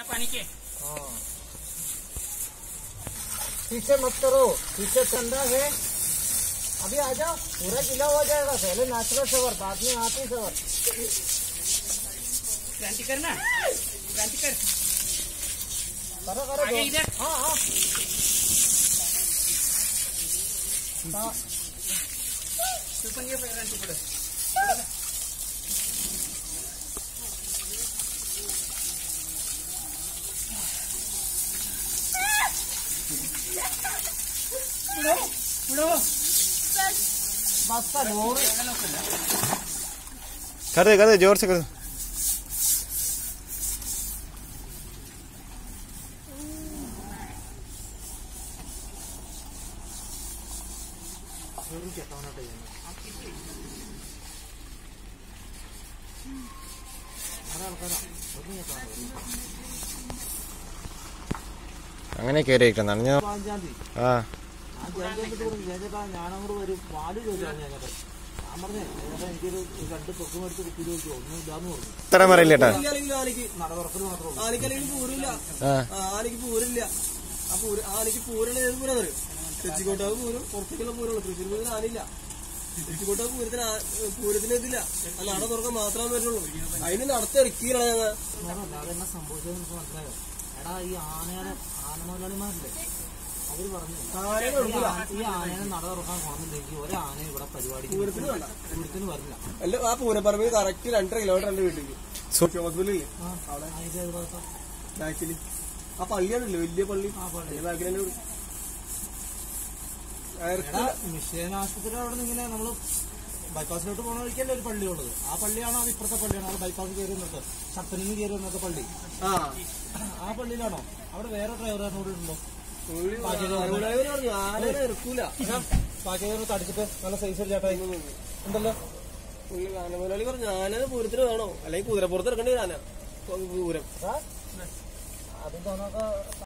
बिना पानी के? हाँ। पीछे मत करो पीछे ठंडा है। अभी आ जाओ पूरा गीला हो जाएगा पहले नेचुरल शवर बाद में आती शवर क्रांति करना क्रांति कर। करो करो इधर। हाँ हाँ। हाँ, तू पण ये क्रांति पुढे पुढे पुढे बस का ज़ोर कर दे कर दे ज़ोर से कर दे അങ്ങനെ കയറിയിരിക്കുന്നതാണ് ഞാൻ ആ. ഇത്ര പറയില്ല പൂര് പൂരം തെച്ചിക്കോട്ടാവ് പൂരം പുറത്തേക്കുള്ള പൂരമുള്ളൂ തൃശ്ശൂർ പൂരത്തിന് ആനില്ല തെച്ചിക്കോട്ടാവ് തുറക്കാൻ മാത്രമേ വരുള്ളൂ അതിന് നടത്തിറക്കിയാണ് ഞങ്ങൾ മനസ്സിലായോ എടാ ഈ ആനയുടെ ആന മുതലാളിമാരില്ലേ അവർ പറഞ്ഞു ഈ ആ- ഈ ആനയെ നട തുറക്കാൻ കൊണ്ടില്ലെങ്കിൽ ഒരാന ഇവിടെ പരിപാടി പൂരത്തിന് വരില്ല. അല്ല ആ പൂരപ്പറമ്പിൽ കറക്റ്റ് രണ്ടര കിലോമീറ്റർ എന്റെ വീട്ടിലേക്ക്? ഹോസ്പിറ്റലില്ലേ ആ? ബാക്കിൽ പള്ളിയാണല്ലേ വലിയ പള്ളി. ആ പള്ളി. അതിന്റെ ബാക്കിൽ മിഷേൻ ആശുപത്രി അവിടെ നിന്ന് ഇങ്ങനെ നമ്മൾ ബൈപ്പാസിലോട്ട് പോണ വഴിക്കല്ലേ ഒരു പള്ളിയുള്ളത്. ആ പള്ളിയാണോ അത് ഇപ്പുറത്തെ പള്ളിയാണ്. അത് ബൈപ്പാസ് കയറി വന്നിട്ട് ശക്തനിന്ന് നിന്ന് കയറി വന്നിട്ട് പള്ളി. ആ. ആ പള്ളിയിലാണോ? അവിടെ വേറെ ഡ്രൈവർ ഇറക്കൂല ബാക്കി തടിച്ചിട്ട് നല്ല സൈസ് ചേട്ടായി? ഉണ്ടല്ലോ. പുള്ളി ആന മുതലാളി പറഞ്ഞു ആന പൂരത്തിന് വേണോ? അല്ലെങ്കിൽ കുതിരപ്പുറത്ത് ഇറക്കേണ്ടി ആന പൂരം. അതിന്റെ